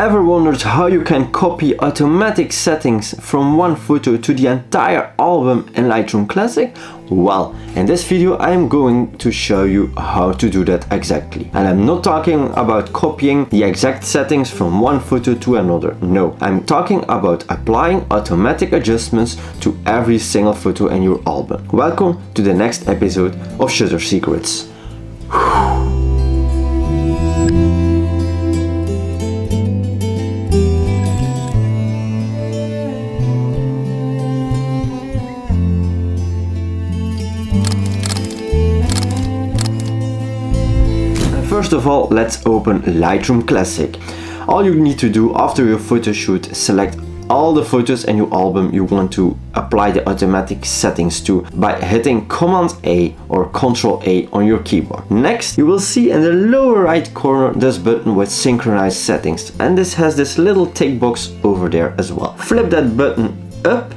Ever wondered how you can copy automatic settings from one photo to the entire album in Lightroom Classic? Well, in this video I am going to show you how to do that exactly. And I'm not talking about copying the exact settings from one photo to another. No, I'm talking about applying automatic adjustments to every single photo in your album. Welcome to the next episode of Shutter Secrets. First of all, let's open Lightroom Classic. All you need to do after your photo shoot, select all the photos in your album you want to apply the automatic settings to by hitting Command A or Control A on your keyboard. Next, you will see in the lower right corner this button with synchronized settings and this has this little tick box over there as well. Flip that button up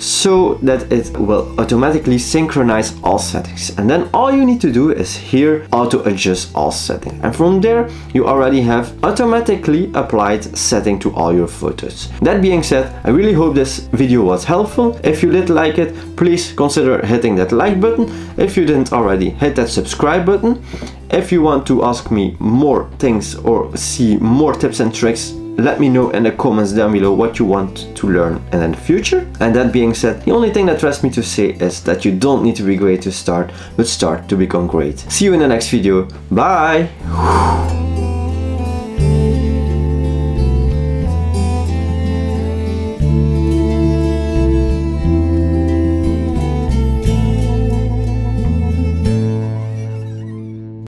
so that it will automatically synchronize all settings. And then all you need to do is here auto adjust all settings. And from there you already have automatically applied setting to all your photos. That being said i really hope this video was helpful. If you did like it please consider hitting that like button. If you didn't already hit that subscribe button. If you want to ask me more things or see more tips and tricks let me know in the comments down below what you want to learn in the future. And that being said, the only thing that rests me to say is that you don't need to be great to start, but start to become great. See you in the next video. Bye!